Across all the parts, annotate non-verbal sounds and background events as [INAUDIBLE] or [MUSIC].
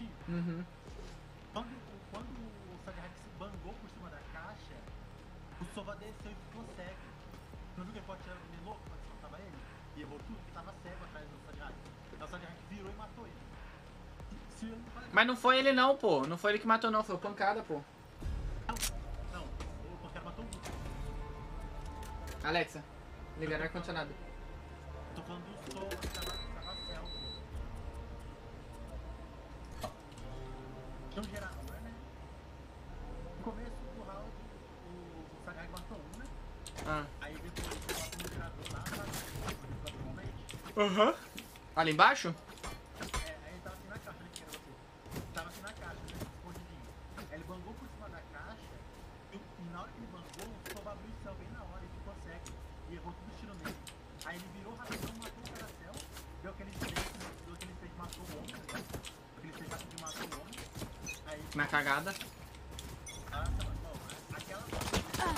tiro. Uhum. Quando, quando o Sadhack se bangou por cima da caixa, o Sova desceu e ficou cego. Não viu que ele pode tirar ele louco quando você matava ele? E errou tudo, porque tava cego atrás do Sadhack. Então o Sadhack virou e matou ele. Se, se ele não faz- Mas não foi ele não, pô. Não foi ele que matou não, foi o pancada, pô. Não, o Pancada matou o Hulk. Alexa, ligar ar-condicionado. Tô falando do Sova que tava, Tinha um gerador, né? No começo do round, o Sadhack matou um, né? Ah. Aí depois ele matou um gerador lá, sabe? Normalmente. Aham. Ali embaixo? É, aí ele tava assim na caixa, né, que era você. Tava assim na caixa, né, escondidinho. Aí ele bangou por cima da caixa, e, e na hora que ele bangou, o Soba abriu o céu bem na hora, ele ficou cego, e errou tudo os tiros nele. Aí ele virou rapidão, matou o Caracel, deu aquele stage, deu aquele stage, matou o homem, né? Aquele stage rapidinho matou o homem. Aí, Na cagada. ah, tá.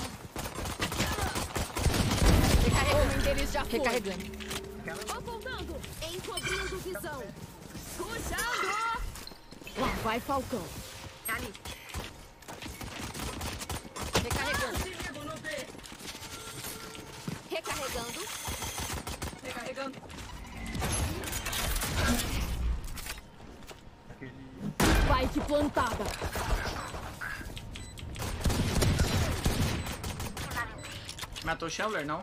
Recarregando. Eles já Recarregando. aquela Apontando. Encobrindo visão. Puxando. Lá vai Falcão. Ali. Recarregando. Recarregando. Spike plantada. Matou o Chandler, não?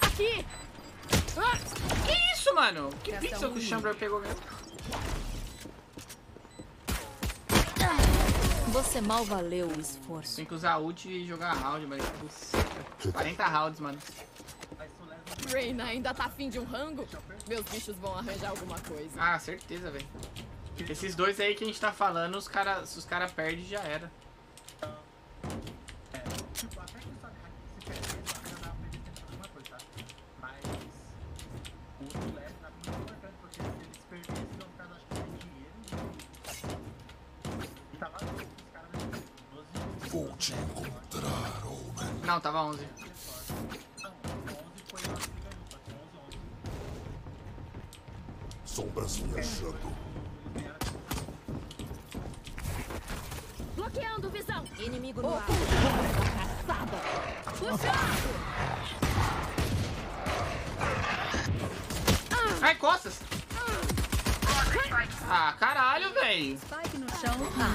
Aqui. Ah, Que isso, mano? Que Essa pixel que o. Chandler pegou mesmo? Você mal valeu o esforço. Tem que usar ult e jogar round, mas... Puxa, 40 rounds, mano. Reina ainda tá afim de um rango? Meus bichos vão arranjar alguma coisa. Ah, certeza, velho. Esses dois aí que a gente tá falando, os cara, se os caras perdem, já era. É, tipo, até que o Sadhack se perdesse, ainda dava velho. Spike no chão. Ah,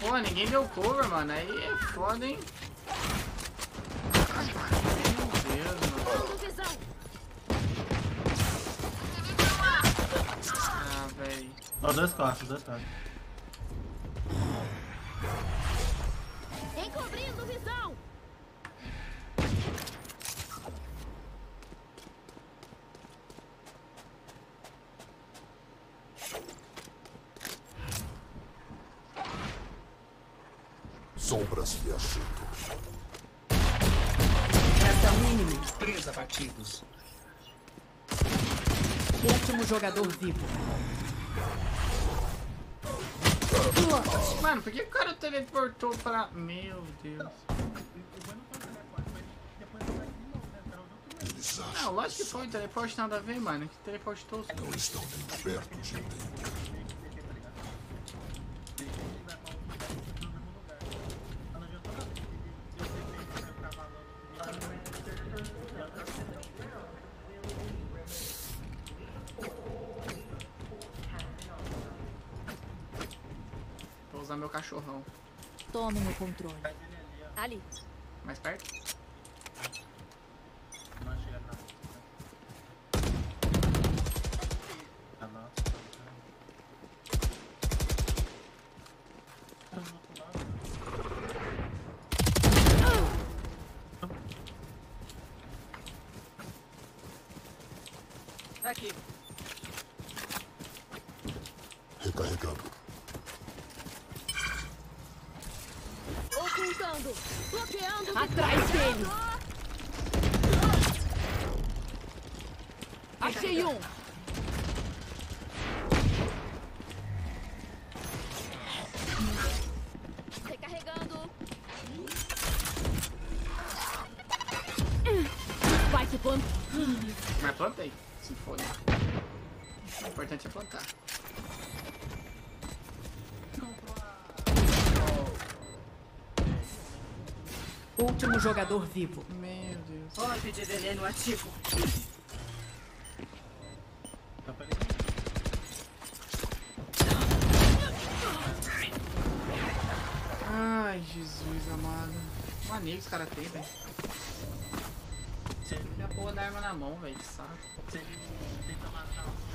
Pô, ninguém deu cover, mano. Aí é foda, hein? Meu Deus, mano. Ah, velho. Ó, dois costas, dois costas. Jogador vivo. Mano, por que o cara teleportou pra. Meu Deus. Não, lógico que foi. Teleporte nada a ver, mano. Que teleporte tosco. que não estão nem perto de mim. Usar meu cachorrão. tomem o controle. Ali. Mais perto? importante é plantar. Último jogador vivo. Meu Deus. Pode de veneno ativo. Ai, Jesus amado. Maneiro os caras têm, velho. Sempre a porra da arma na mão, velho. Que saco. Tenta matar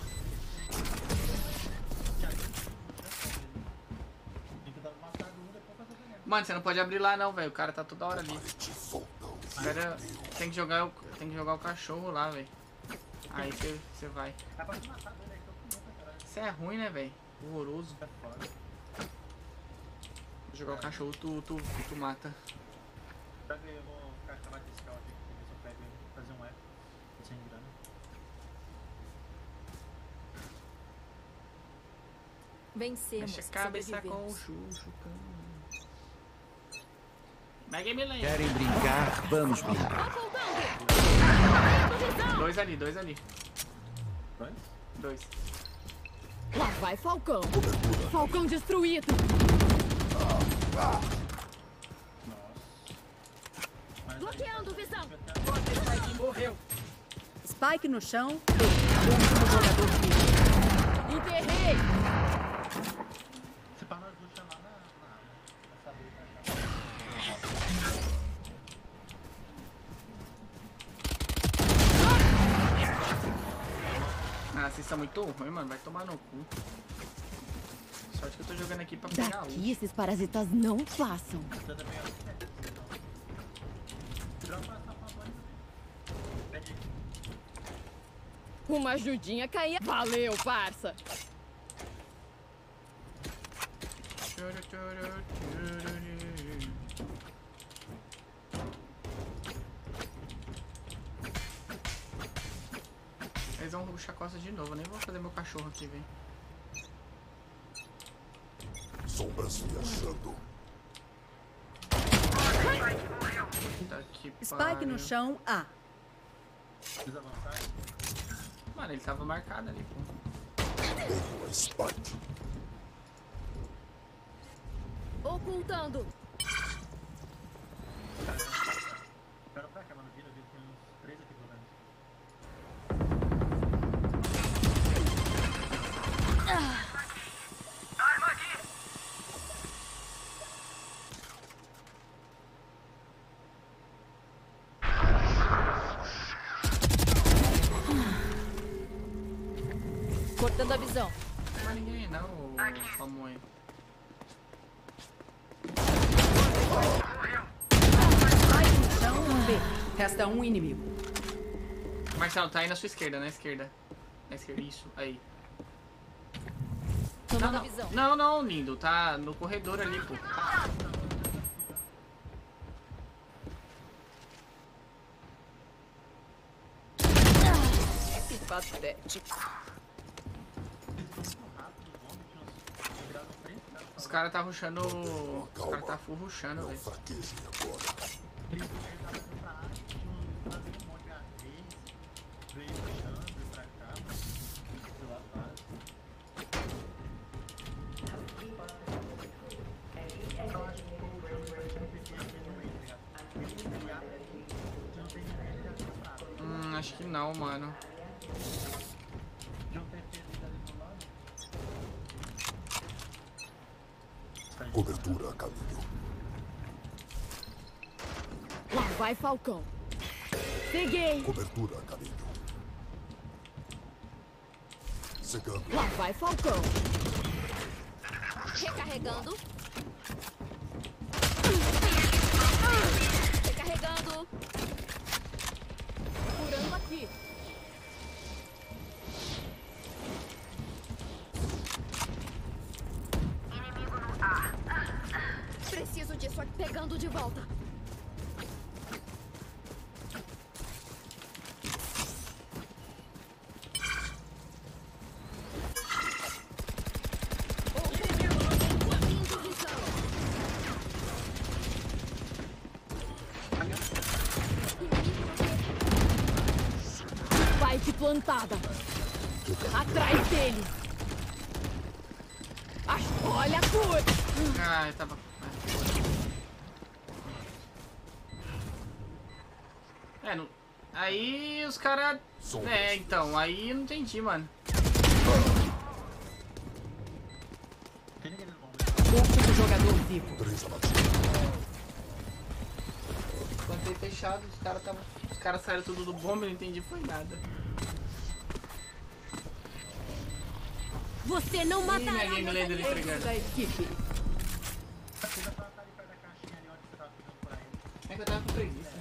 Mano, você não pode abrir lá não, velho. O cara tá toda hora ali. O cara tem que jogar o, tem que jogar o cachorro lá, velho. Aí você você vai. Que. Isso é ruim, né, velho? Horroroso. Foda. Jogar o cachorro, tu, tu, tu mata. Pra ver, eu vou ficar acabar de scout aqui, pra ver se eu pego ele, fazer um F. Sem grana. Vencemos. A cabeça com o cara. Querem brincar? Vamos brincar. Dois ali, dois ali. Dois? Dois. Lá vai Falcão. Falcão destruído. Nossa. Bloqueando visão. Morreu. Spike no chão. Último jogador vivo. Enterrei. São muito ruins, mano. Vai tomar no cu. Sorte que eu tô jogando aqui pra pegar. Daqui esses parasitas não passam. Pede. Uma ajudinha caía. Valeu, parça. Eles vão ruxar a costa de novo, eu nem vou fazer meu cachorro aqui, velho. sombras viajando. Tá Spike no chão. A. Precisa avançar. Mano, ele tava marcado ali, pô. Spike. Ocultando. Cortando a visão. Não vai ninguém não. Spike no chão. B. Resta um inimigo. Marcelo, tá aí na sua esquerda, na esquerda. Na esquerda, isso, aí. Tomando não, a visão. Não, não, lindo, tá no corredor ali, pô. Que patético. Caras tá rushando. Os caras tá full rushando, Não velho. Hum, acho que não, mano. Cobertura a caminho. Lá vai Falcão. Peguei. Cobertura a caminho. Secando. Lá vai Falcão. Recarregando. Recarregando. Curando aqui. Plantada. Atrás dele. Olha a cor. Ah, eu tava. É, não... Aí os caras. É, então, aí eu não entendi, mano. Último jogador vivo. Plantei fechado, os caras tava. Os caras saíram tudo do bomba, eu não entendi foi nada. Você não Ih, matará minha amigos. entregando. Da equipe. Você já ali perto da caixinha ali onde você tava ficando por aí. É que eu tava com preguiça.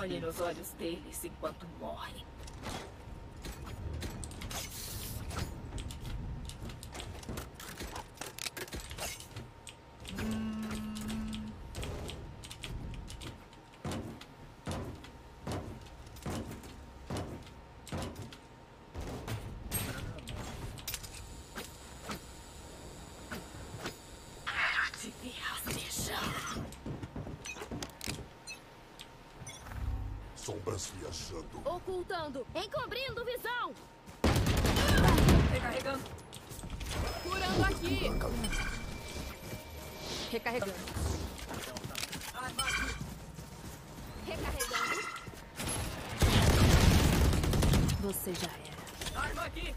Olhe nos olhos deles enquanto morrem. Sombras viajando. Ocultando. Encobrindo visão. Recarregando. Curando aqui. A caminho. Recarregando. Recarregando. Você já era. Arma aqui.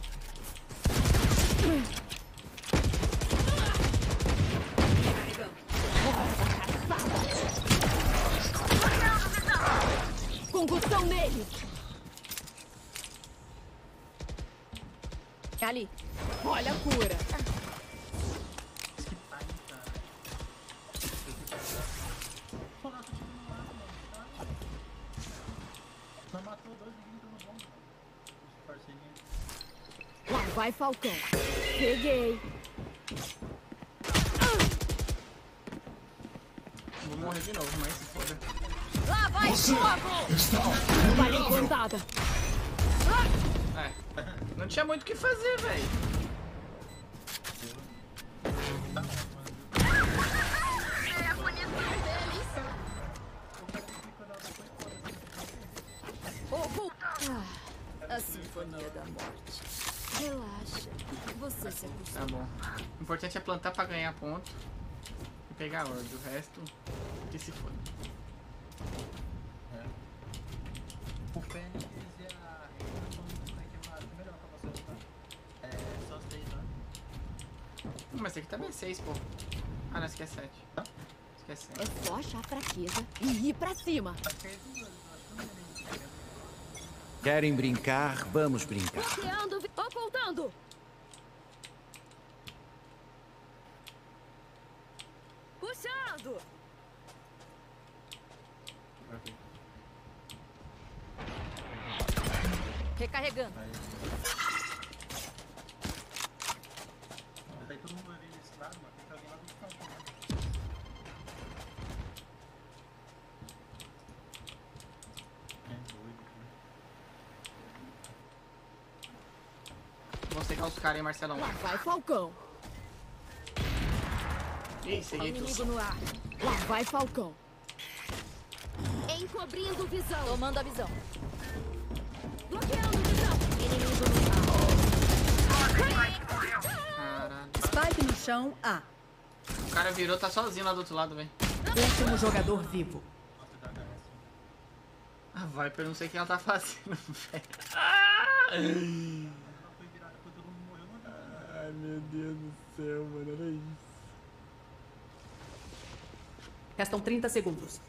Vai Falcão. Peguei. Vou morrer de novo, mas se foda. Lá vai fogo. Vai implantada. É. Não tinha muito o que fazer, velho. Ponto. E pegar a orbe. O resto, que se foda. O Fênix e a Reina são. Melhor pra. É, só seis, né? Mas esse aqui também é 6, pô. Ah, não, esse aqui é 7. Esse aqui é 7. É só achar fraqueza e ir pra cima. É é Querem brincar? Vamos brincar. Bloqueando. Ocultando. Puxando. Recarregando. Mas aí todo mundo vai vir desse lado, mano. Tem que alguém lá do campo, né? É doido, cara. Vou cegar os caras aí, Marcelão. Lá vai Falcão. Ih, tudo. no ar. Lá vai Falcão. Encobrindo visão. Tomando a visão. Bloqueando visão. Inimigo Caralho. Spike no chão, A. O cara virou, tá sozinho lá do outro lado, velho. Último jogador vivo. A Viper, eu não sei o que ela tá fazendo, [LAUGHS] velho. Ela foi virada quando todo mundo morreu, não dá. Ai, meu Deus do céu, mano. Olha isso. Restam 30 segundos.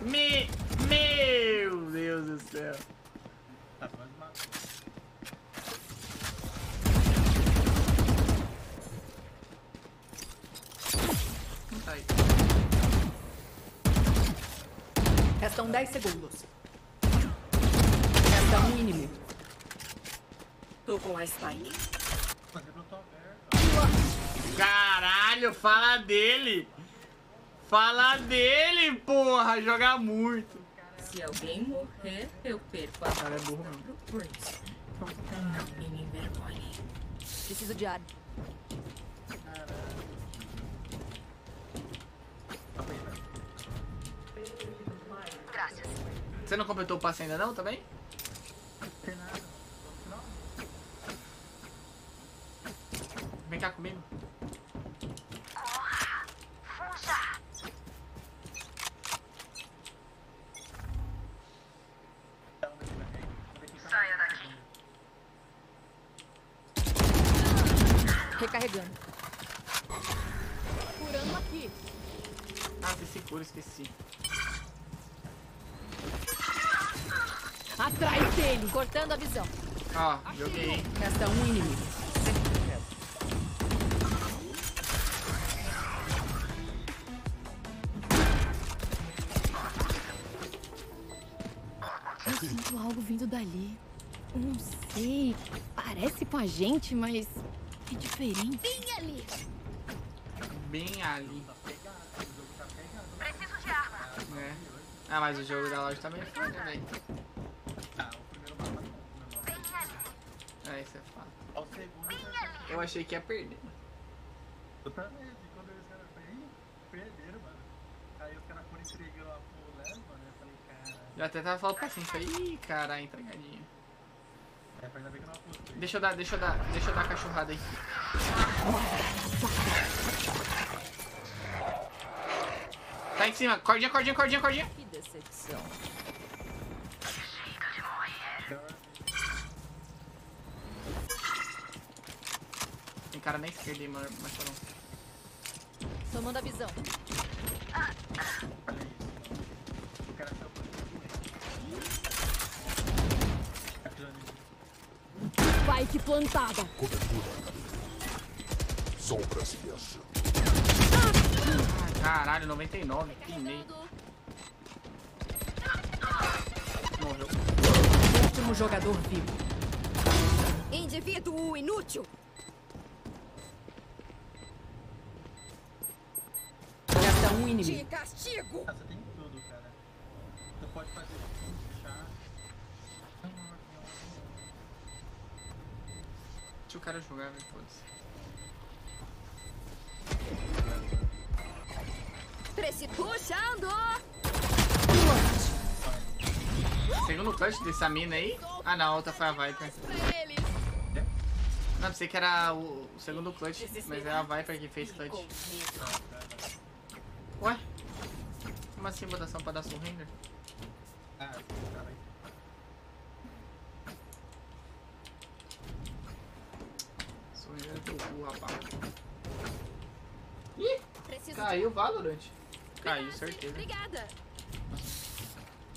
Me... Meu Deus do céu. Tá, quase matou. Não tá aí. Restam 10 segundos. Resta um inimigo. Tô com a Spike. Mas eu não tô aberto. Caralho, fala dele. Fala dele, porra. Joga muito. Se alguém morrer, eu perco a cara é burro. Não me envergonhe. Preciso de ar. Você não completou o passe ainda não, também? Tem Vem cá comigo. Saia daqui. Recarregando. Curando aqui. Ah, se cura, esqueci. Atrás dele, cortando a visão. Ó, ah, joguei. Resta é um inimigo. Com a gente, mas é diferente. Bem ali. Bem ali. Tá tá. Preciso de arma. né? Ah, mas o jogo da loja também foi, né, velho? Tá, o primeiro mapa não. É, isso é fato. Né? Eu achei que ia perder. eu também, quando eles caras bem, perderam, mano. Aí os caras foram entregando lá pro Léo, mano. Eu falei, cara, Já até tava falando caralho, entregadinho. é pra bem que eu não apostei. Deixa eu dar, deixa eu dar, deixa eu dar a cachorrada aí. Tá em cima, cordinha, cordinha, cordinha, cordinha. Que decepção. Tem cara na esquerda aí, mano, mas não. Tomando a visão. Olha isso. O cara saiu por aqui, Spike plantada. Cobertura. Sombras viajando. Ai, caralho, 99, pinei. Morreu. Último jogador vivo. Indivíduo inútil. Resta um De inimigo. castigo. Ah, você tem tudo, cara. Você pode fazer Deixa o cara jogar, velho, foda-se. Preci puxando. Segundo clutch dessa mina aí. Ah, não, a outra foi a Viper. Não, pensei que era o, o segundo clutch, mas é a Viper que fez clutch. Ué? Como assim votação pra dar surrender? Ah, cu, rapaz. Ih, Preciso caiu o Valorant. Caiu, certeza. Obrigada.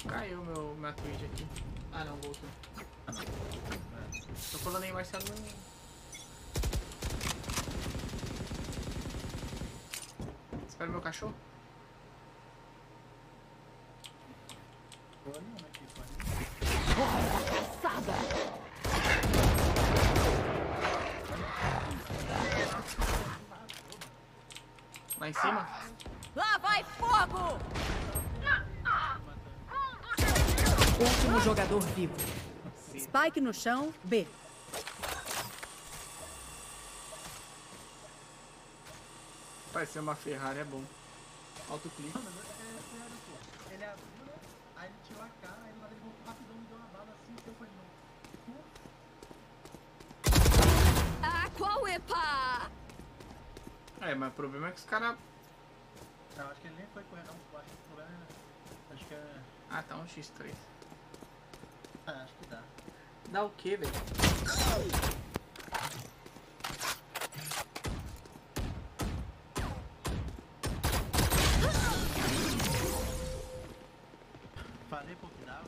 Caiu meu, minha Twitch aqui. Ah não, voltou. Tô falando aí, Marcelo. Espera meu cachorro. Olha, né, que. Caçada. Lá em cima. Lá vai fogo. Último jogador vivo. Spike no chão. B. Parecer uma Ferrari é bom. Alto clique. Mano, é sério, pô. Ele abriu, né? Aí ele tirou a cara, aí ele voltou rapidão, me deu uma bala assim, eu falei, não. Ah, qual é pá? É, mas o problema é que os caras. Não, acho que ele nem foi correr, não. Acho que o problema é. Acho que é. Ah, tá um X3. Ah, acho que dá. Dá o que, velho? Falei pô que dava.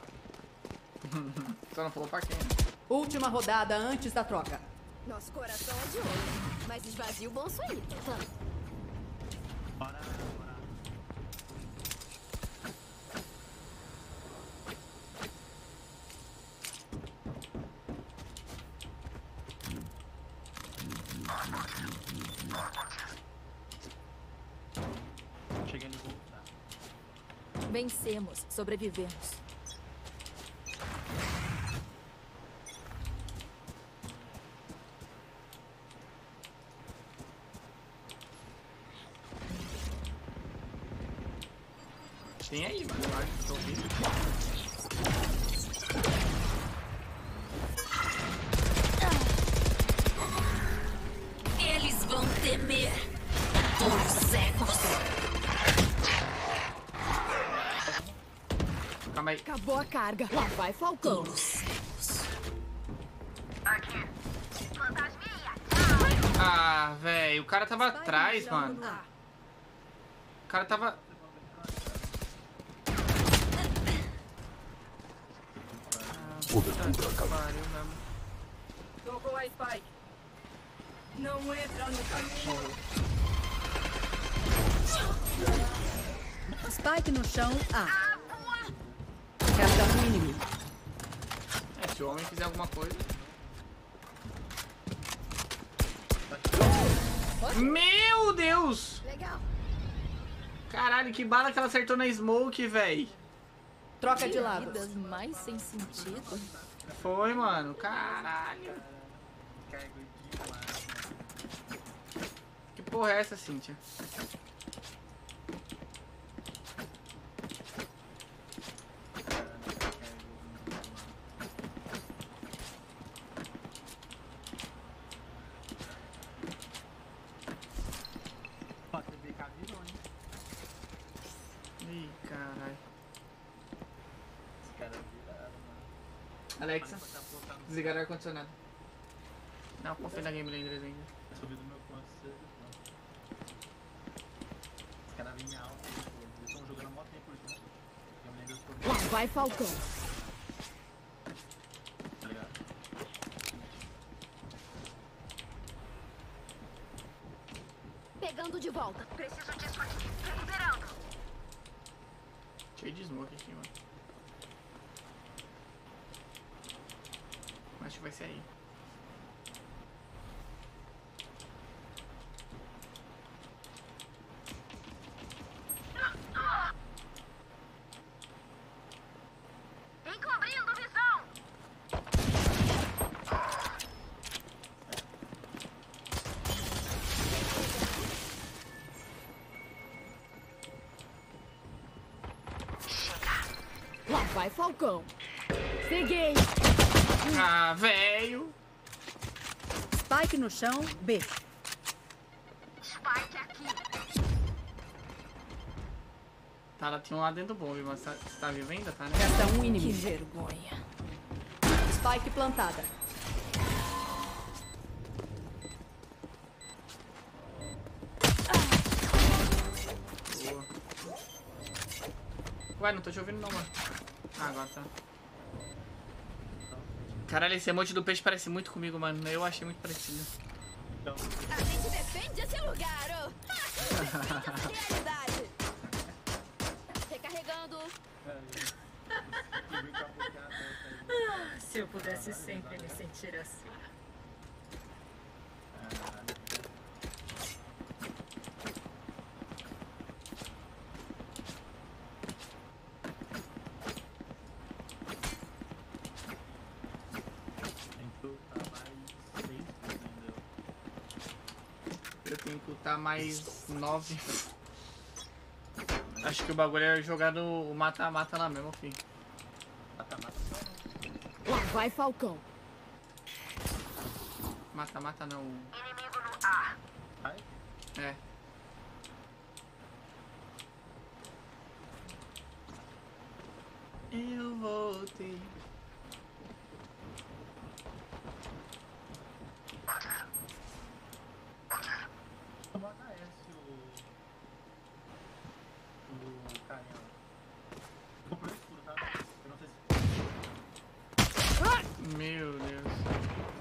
[LAUGHS] Só não falou pra quem. né? Última rodada antes da troca. Nosso coração é de ouro, mas esvazia o bolso aí. Bora, bora. Voltar. Vencemos, sobrevivemos. Tem aí, mano. Eu acho que tô ouvindo. Eles vão temer por séculos. Calma aí. Acabou a carga. Lá vai Falcão. Séculos. Ah, velho. O cara tava atrás, mano. O cara tava. Cobertura. Tocou a Spike. Não entra no caminho. Spike no chão, A. Resta um inimigo. É, se o homem fizer alguma coisa. Meu Deus! Legal. Caralho, que bala que ela acertou na smoke, véi. Troca de lado. Vidas mais sem sentido. Foi, mano. Caralho. Que porra é essa, Cynthia? Ó, TBK virou, hein? Ih, caralho. Os caras viraram, mano. Alexa, Mas tá colocando desligar o ar-condicionado. Não, confia na Game Landers ainda. subindo meu conselho, não. Os caras vêm alto, pô. Eles estão jogando mó tempo junto. Eu me lembro por Lá vai Falcão. tá ligado? Pegando de volta. Cheio de smoke aqui, mano. Acho que vai ser aí. Encobrindo visão! Lá vai Falcão. Peguei. Ah, velho! Spike no chão, B. Spike aqui! Tá, ela tinha um lá dentro do bombe, mas tá- você tá vivo ainda, tá, né? Resta um Que inimigo. vergonha. Spike plantada. Boa. Ué, não tô te ouvindo não, mano. Ah, agora tá. Caralho, esse emote do peixe parece muito comigo, mano. Eu achei muito parecido. A gente defende esse lugar, oh. [LAUGHS] realidade. Recarregando. Aberta aí. Se eu pudesse sempre me sentir assim. Então tá mais seis, entendeu? Eu tenho que lutar mais nove. Acho que o bagulho é jogar no mata-mata lá mesmo, filho. Mata-mata. Lá vai Falcão. Mata-mata não. Inimigo no A! Ai, É. Eu voltei. toma HS o. O carinha. Comprou escuro, tá? Eu não sei se. Meu Deus.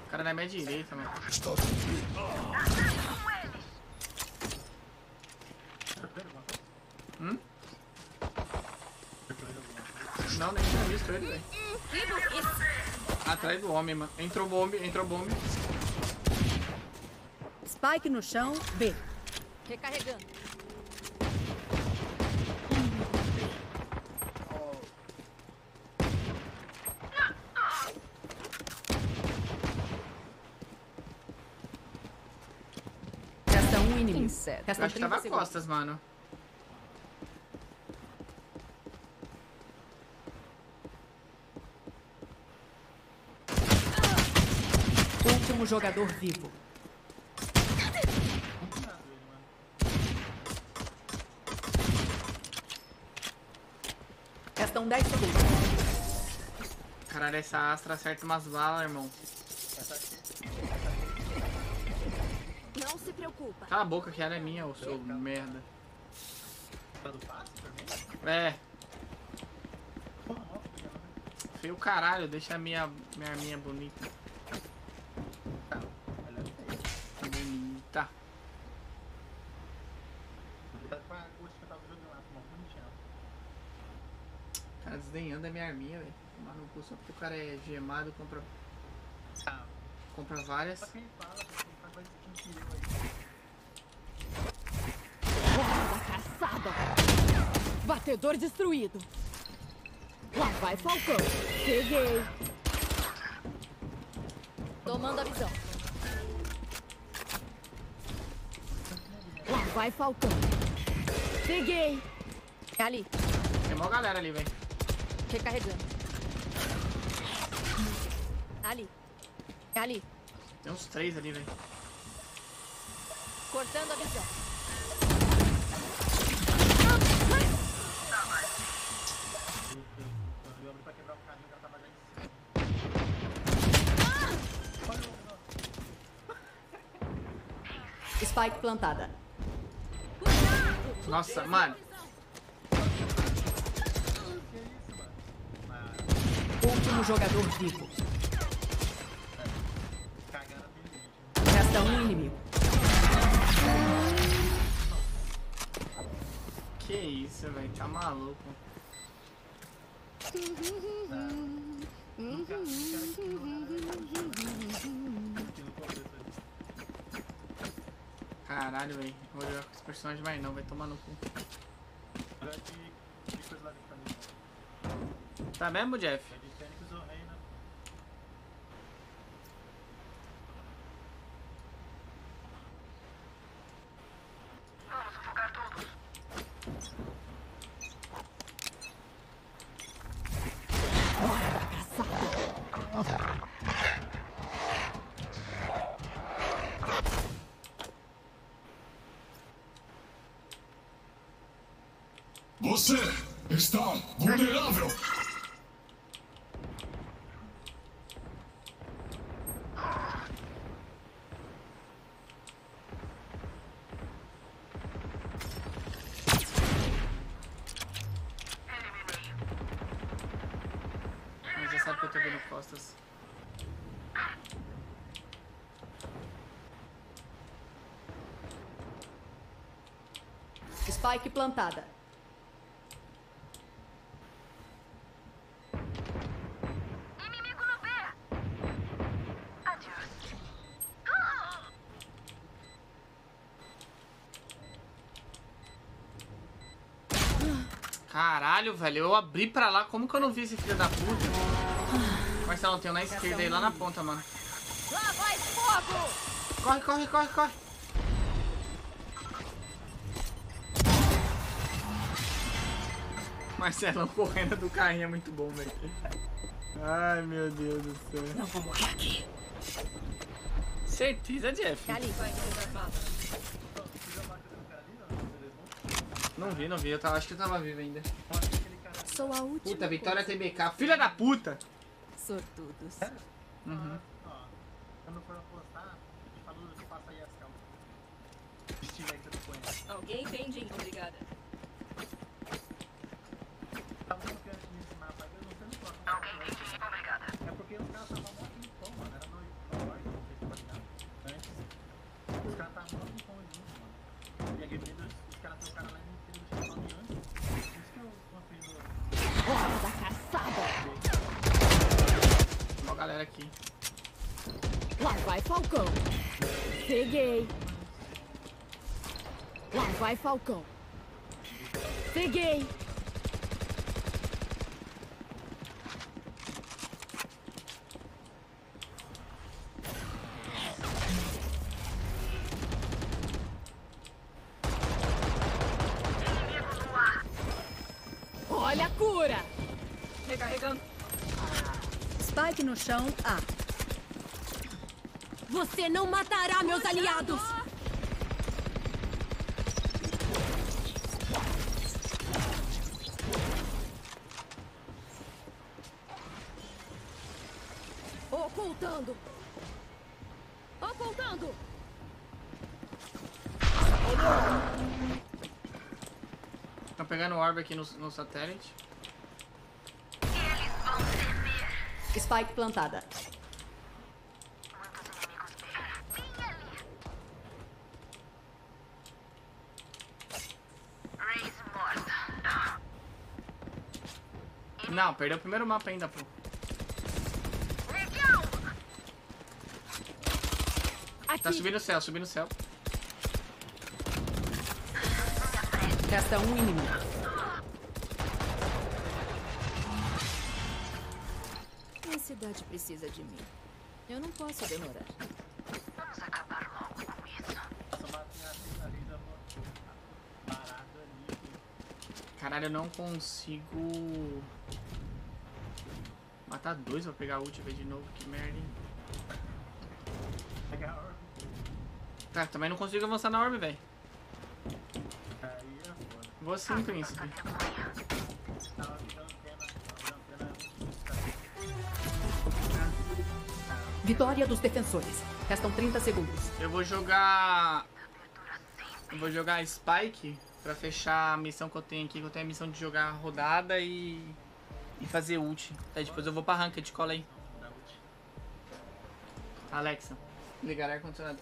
O cara na minha direita, mano. Está? Hum? Não, nem tinha visto ele, velho. Atrás do homem, mano. Entrou bombe, entrou bombe. Spike no chão, B. Recarregando. Resta um Inseto. Eu acho que 30 tava segundos. costas, mano. Último jogador vivo. Combinado ele, mano. Restam 10 segundos. Caralho, essa Astra acerta umas balas, irmão. Essa aqui. Culpa. Cala a boca que ela é minha, ô seu merda. Tá do passe também? É, feio caralho, deixa a minha, minha arminha bonita. Tá. Bonita. Tá a. O cara desdenhando da minha arminha, velho. Tomar no cu só porque o cara é gemado, compra, Tá, compra várias. só quem fala, quem faz mais skin que eu aí. Hora da caçada. Batedor destruído. Lá vai Falcão. Peguei. Tomando a visão. Lá vai Falcão. Peguei. Ali, Tem mó galera ali, velho. recarregando. Ali. Ali, Tem uns três ali, velho. cortando a visão. Spike plantada. Nossa, mano. Último jogador vivo. Resta um inimigo. Que isso, velho. Tá maluco. Nunca, nunca era que não era aqui no começo ali. Caralho, velho. Vou jogar com esse personagem mais não, vai tomar no cu. Tá mesmo, Jeff? É de Fênix ou Reina. Vamos sufocar todos. Você está vulnerável. Mas já sabe que eu tô vendo costas. Spike plantada. Inimigo no B. Adiós. Caralho, velho. Eu abri pra lá. Como que eu não vi esse filho da puta? Marcelo, tem um na esquerda aí, lá na ponta, mano. Lá vai fogo! Corre, corre, corre, corre. Marcelão correndo do carrinho é muito bom, velho. Ai, meu Deus do céu. Não vou morrer aqui. Certeza, Jeff. Ali, Não vi, não vi. Eu tava, acho que eu tava vivo ainda. sou a última. Puta, Vitória TBK. Filha da puta! Sortudos. Uhum. Ó, quando for apostar, a gente falou que passa aí as calças. Estilo aí que põe. Alguém entende? Obrigada. Tava muito perto nesse mapa aí, eu não sei nem qual. Alguém entendi. Obrigada. É porque os caras estavam mó em pão, mano. Era no Nova York, não sei se pode dar. Antes. Os caras estavam mó em pão junto, mano. E a Game Raiders, os caras trocaram lá em Nintendo de nome antes. Por isso que eu confio no. Hora da caçada. Ó a galera aqui. Lá vai Falcão. Peguei. Lá vai Falcão. Peguei. Olha a cura. Recarregando. Spike no chão, A. Você não matará meus aliados. Ocultando. Ocultando. Estão pegando o orb aqui no, no satélite. Eles vão tremer. Spike plantada. Não, perdeu o primeiro mapa ainda, pô. Legal! Tá subindo o céu, subindo o céu. Resta um inimigo. Cidade precisa de mim. Eu não posso demorar. Vamos acabar logo com isso. Caralho, eu não consigo... Matar dois pra pegar a ult ver de novo, que merda, hein? Tá, também não consigo avançar na orb, velho. Vou sim, príncipe. Vitória dos defensores. Restam 30 segundos. Eu vou jogar... Eu vou jogar Spike pra fechar a missão que eu tenho aqui, que eu tenho a missão de jogar rodada e... E fazer ult. Aí depois eu vou pra ranked, cola aí. Alexa, ligar ar-condicionado.